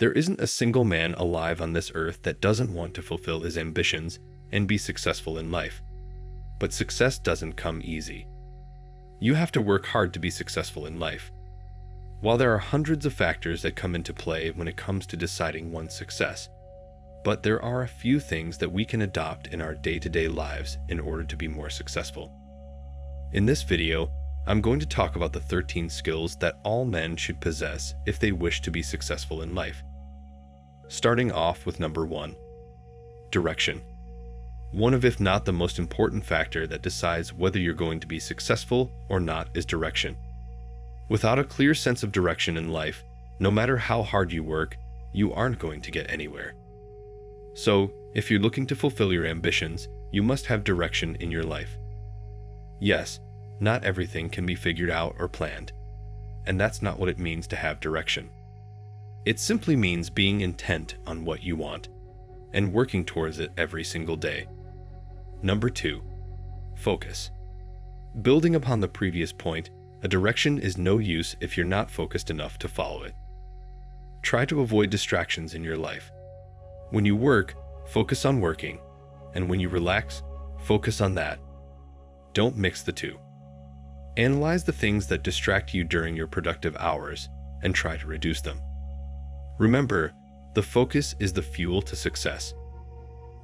There isn't a single man alive on this earth that doesn't want to fulfill his ambitions and be successful in life. But success doesn't come easy. You have to work hard to be successful in life. While there are hundreds of factors that come into play when it comes to deciding one's success, but there are a few things that we can adopt in our day to day lives in order to be more successful. In this video, I'm going to talk about the 13 skills that all men should possess if they wish to be successful in life. Starting off with number one direction. One of, if not the most important factor that decides whether you're going to be successful or not is direction. Without a clear sense of direction in life, no matter how hard you work, you aren't going to get anywhere. So, if you're looking to fulfill your ambitions, you must have direction in your life. Yes, not everything can be figured out or planned, and that's not what it means to have direction. It simply means being intent on what you want and working towards it every single day. Number two, focus. Building upon the previous point, a direction is no use if you're not focused enough to follow it. Try to avoid distractions in your life when you work, focus on working, and when you relax, focus on that. Don't mix the two. Analyze the things that distract you during your productive hours and try to reduce them. Remember, the focus is the fuel to success.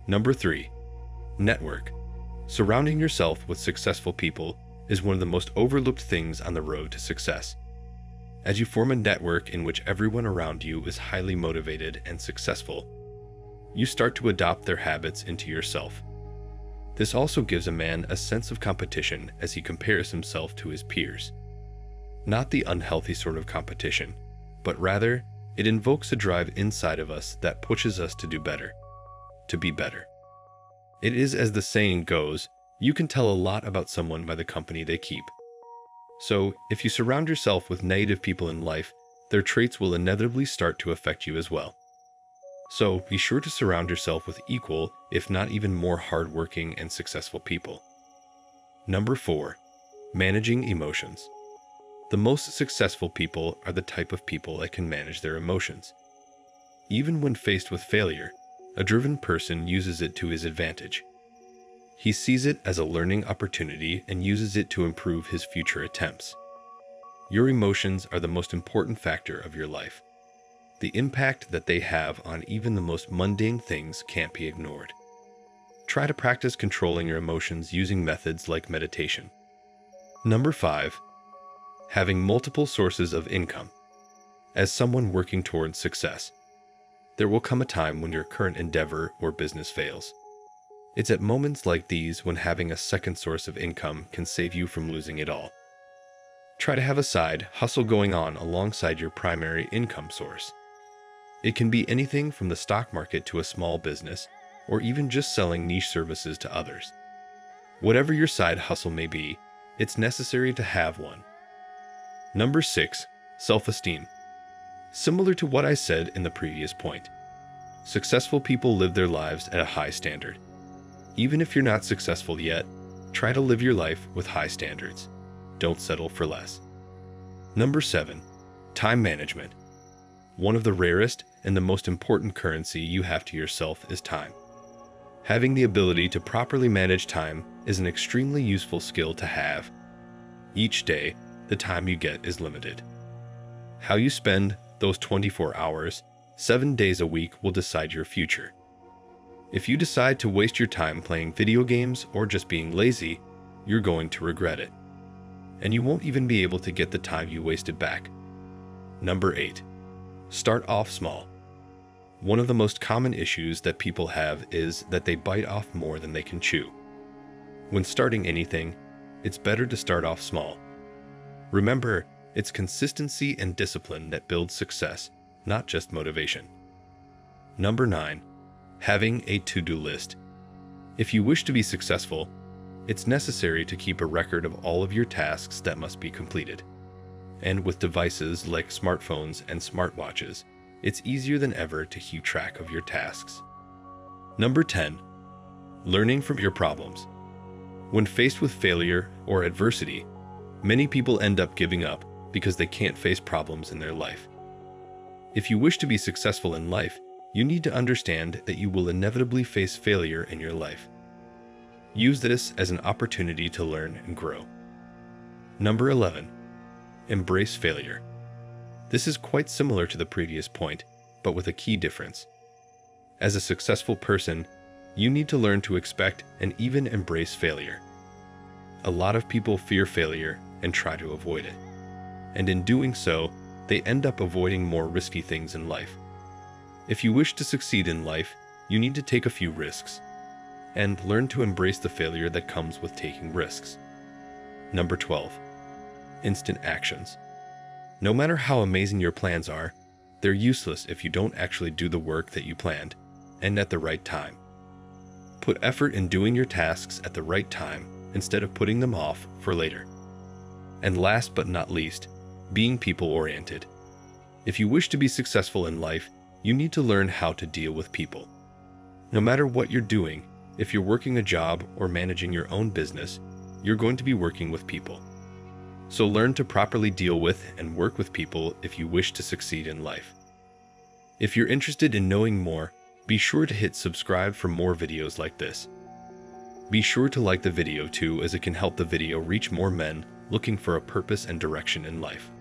Number three, network. Surrounding yourself with successful people is one of the most overlooked things on the road to success. As you form a network in which everyone around you is highly motivated and successful, you start to adopt their habits into yourself. This also gives a man a sense of competition as he compares himself to his peers. Not the unhealthy sort of competition, but rather, it invokes a drive inside of us that pushes us to do better, to be better. It is as the saying goes you can tell a lot about someone by the company they keep. So, if you surround yourself with negative people in life, their traits will inevitably start to affect you as well. So be sure to surround yourself with equal, if not even more hardworking and successful people. Number 4. Managing emotions. The most successful people are the type of people that can manage their emotions. Even when faced with failure, a driven person uses it to his advantage. He sees it as a learning opportunity and uses it to improve his future attempts. Your emotions are the most important factor of your life. The impact that they have on even the most mundane things can't be ignored. Try to practice controlling your emotions using methods like meditation. Number 5. Having multiple sources of income. As someone working towards success, there will come a time when your current endeavor or business fails. It's at moments like these when having a second source of income can save you from losing it all. Try to have a side hustle going on alongside your primary income source. It can be anything from the stock market to a small business, or even just selling niche services to others. Whatever your side hustle may be, it's necessary to have one. Number 6. Self esteem. Similar to what I said in the previous point, successful people live their lives at a high standard. Even if you're not successful yet, try to live your life with high standards. Don't settle for less. Number 7. Time management. One of the rarest and the most important currency you have to yourself is time. Having the ability to properly manage time is an extremely useful skill to have. Each day, the time you get is limited. How you spend those 24 hours, seven days a week will decide your future. If you decide to waste your time playing video games or just being lazy, you're going to regret it. And you won't even be able to get the time you wasted back. Number 8. Start off small. One of the most common issues that people have is that they bite off more than they can chew. When starting anything, it's better to start off small. Remember, it's consistency and discipline that builds success, not just motivation. Number 9. Having a to do list. If you wish to be successful, it's necessary to keep a record of all of your tasks that must be completed and with devices like smartphones and smartwatches, it's easier than ever to keep track of your tasks. Number 10. Learning from your problems. When faced with failure or adversity, many people end up giving up because they can't face problems in their life. If you wish to be successful in life, you need to understand that you will inevitably face failure in your life. Use this as an opportunity to learn and grow. Number 11. Embrace failure. This is quite similar to the previous point, but with a key difference. As a successful person, you need to learn to expect and even embrace failure. A lot of people fear failure and try to avoid it. And in doing so, they end up avoiding more risky things in life. If you wish to succeed in life, you need to take a few risks and learn to embrace the failure that comes with taking risks. Number 12. Instant actions. No matter how amazing your plans are, they're useless if you don't actually do the work that you planned and at the right time. Put effort in doing your tasks at the right time instead of putting them off for later. And last but not least, being people oriented. If you wish to be successful in life, you need to learn how to deal with people. No matter what you're doing, if you're working a job or managing your own business, you're going to be working with people. So learn to properly deal with and work with people if you wish to succeed in life. If you're interested in knowing more, be sure to hit subscribe for more videos like this. Be sure to like the video too as it can help the video reach more men looking for a purpose and direction in life.